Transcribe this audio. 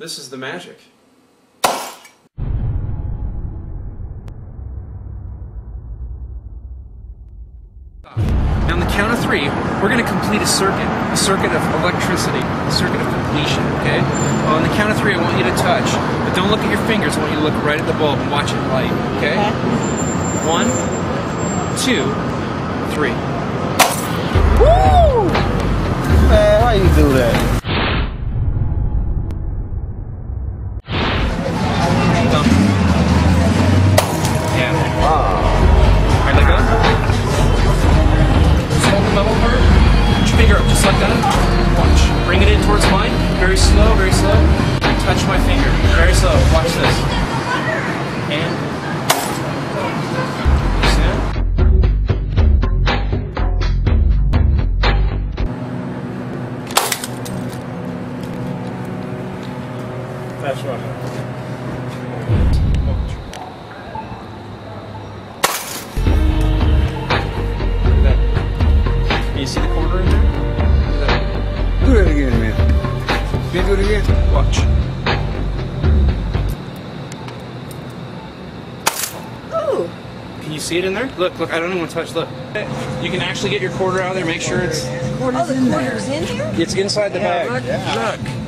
This is the magic. Now, on the count of three, we're going to complete a circuit, a circuit of electricity, a circuit of completion, okay? Well, on the count of three, I want you to touch, but don't look at your fingers. I want you to look right at the bulb and watch it light, okay? One, two, three. That. Watch. Bring it in towards mine. Very slow, very slow. Touch my finger. Very slow. Watch this. And. That's right. Man. Can you do it again? Watch. Ooh. Can you see it in there? Look, look, I don't even want to touch. Look. You can actually get your quarter out of there, make sure it's Oh, the quarter's in here? it's inside the bag. Yeah. Look.